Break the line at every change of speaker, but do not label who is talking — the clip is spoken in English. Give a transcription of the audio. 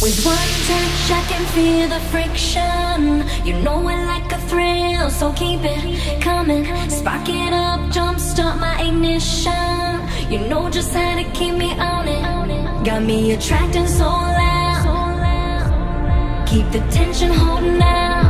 With one touch, I can feel the friction. You know I like a thrill, so keep it coming. Spark it up, jumpstart my ignition. You know just how to keep me on it. Got me attracting so loud. Keep the tension holding out.